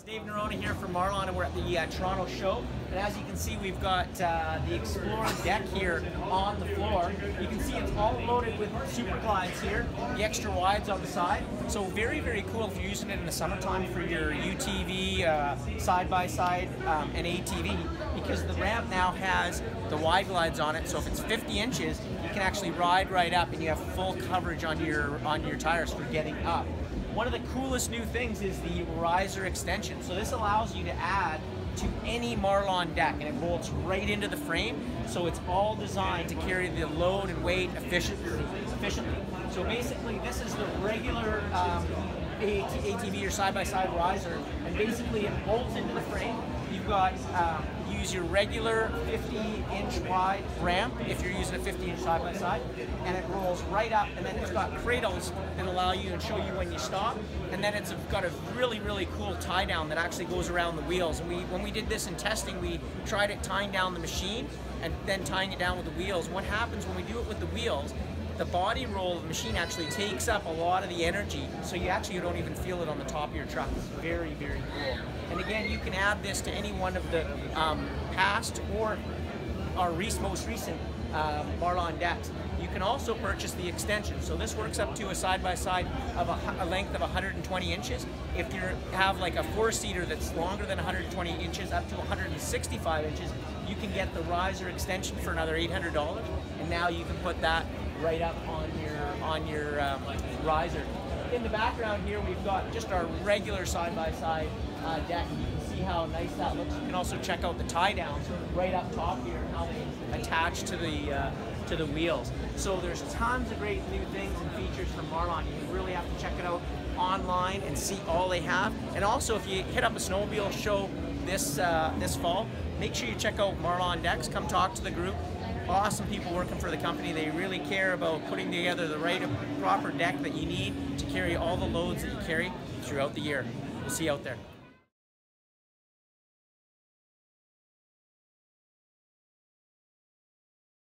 guys, Dave Norona here from Marlon, and we're at the uh, Toronto show. And as you can see, we've got uh, the Explorer deck here on the floor. You can see it's all loaded with super glides here, the extra wides on the side. So very, very cool if you're using it in the summertime for your UTV, uh, side-by-side, um, and ATV, because the ramp now has the wide glides on it. So if it's 50 inches, you can actually ride right up, and you have full coverage on your on your tires for getting up. One of the coolest new things is the riser extension. So this allows you to add to any Marlon deck and it bolts right into the frame. So it's all designed to carry the load and weight efficiently. efficiently. So basically this is the regular um, ATV or side-by-side riser and basically it bolts into the frame. You've got um, use your regular 50 inch wide ramp if you're using a 50 inch side by side and it rolls right up and then it's got cradles that allow you and show you when you stop and then it's got a really really cool tie down that actually goes around the wheels and we when we did this in testing we tried it tying down the machine and then tying it down with the wheels what happens when we do it with the wheels the body roll of the machine actually takes up a lot of the energy, so you actually you don't even feel it on the top of your truck. It's very, very cool. And again, you can add this to any one of the um, past or our most recent uh, Marlon decks. You can also purchase the extension. So this works up to a side-by-side -side of a, a, length of 120 inches. If you have like a four-seater that's longer than 120 inches, up to 165 inches, you can get the riser extension for another $800. And now you can put that right up on your on your um, riser. In the background here, we've got just our regular side-by-side -side, uh, deck. You can see how nice that looks. You can also check out the tie downs right up top here, how they attach to the uh, to the wheels. So there's tons of great new things and features from Marlon. You really have to check it out online and see all they have. And also, if you hit up a snowmobile show this uh, this fall, make sure you check out Marlon Decks. Come talk to the group awesome people working for the company. They really care about putting together the right proper deck that you need carry all the loads that you carry throughout the year. We'll see you out there.